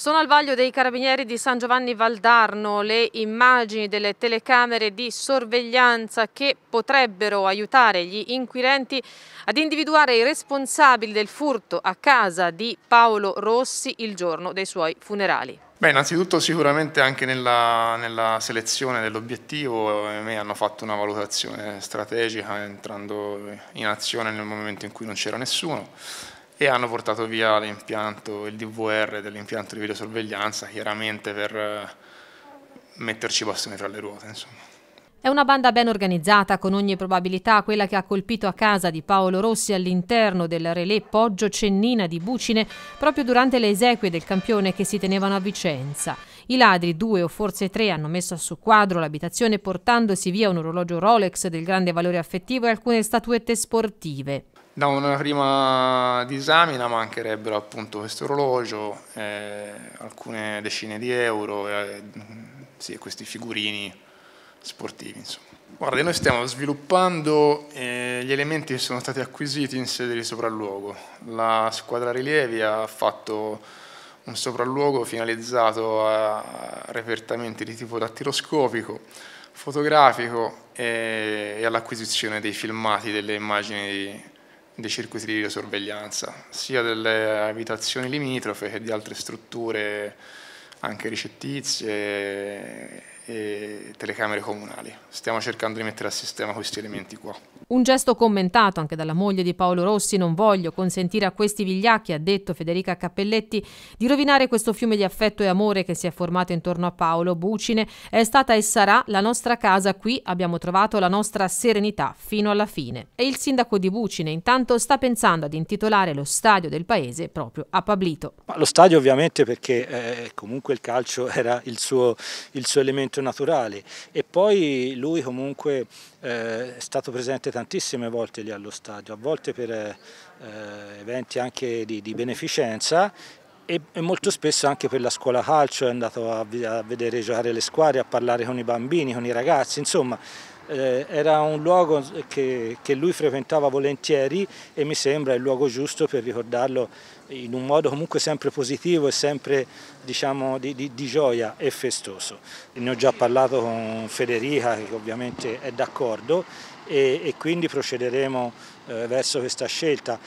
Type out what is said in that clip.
Sono al vaglio dei carabinieri di San Giovanni Valdarno le immagini delle telecamere di sorveglianza che potrebbero aiutare gli inquirenti ad individuare i responsabili del furto a casa di Paolo Rossi il giorno dei suoi funerali. Beh, innanzitutto sicuramente anche nella, nella selezione dell'obiettivo me hanno fatto una valutazione strategica entrando in azione nel momento in cui non c'era nessuno e hanno portato via l'impianto, il DVR dell'impianto di videosorveglianza, chiaramente per eh, metterci bastoni tra le ruote. Insomma. È una banda ben organizzata, con ogni probabilità quella che ha colpito a casa di Paolo Rossi all'interno del relè Poggio Cennina di Bucine proprio durante le esequie del campione che si tenevano a Vicenza. I ladri, due o forse tre, hanno messo a soqquadro l'abitazione portandosi via un orologio Rolex del grande valore affettivo e alcune statuette sportive. Da una prima disamina mancherebbero appunto questo orologio, eh, alcune decine di euro e eh, sì, questi figurini sportivi. Insomma. Guarda, noi stiamo sviluppando eh, gli elementi che sono stati acquisiti in sede di sopralluogo. La squadra rilievi ha fatto un sopralluogo finalizzato a repertamenti di tipo dattiloscopico, fotografico e, e all'acquisizione dei filmati delle immagini dei circuiti di videosorveglianza, sia delle abitazioni limitrofe che di altre strutture anche ricettizie e telecamere comunali. Stiamo cercando di mettere a sistema questi elementi qua. Un gesto commentato anche dalla moglie di Paolo Rossi, non voglio consentire a questi vigliacchi, ha detto Federica Cappelletti, di rovinare questo fiume di affetto e amore che si è formato intorno a Paolo Bucine. È stata e sarà la nostra casa, qui abbiamo trovato la nostra serenità fino alla fine. E il sindaco di Bucine intanto sta pensando ad intitolare lo stadio del paese proprio a Pablito. Ma lo stadio ovviamente perché eh, comunque il calcio era il suo, il suo elemento naturale. E poi lui comunque eh, è stato presente tantissime volte lì allo stadio, a volte per eh, eventi anche di, di beneficenza e, molto spesso anche per la scuola calcio è andato a, vedere giocare le squadre, a parlare con i bambini, con i ragazzi, insomma eh, era un luogo che, che, lui frequentava volentieri e mi sembra il luogo giusto per ricordarlo in un modo comunque sempre positivo e sempre diciamo, di, di, di gioia e festoso. Ne ho già parlato con Federica che ovviamente è d'accordo e, e, quindi procederemo eh, verso questa scelta.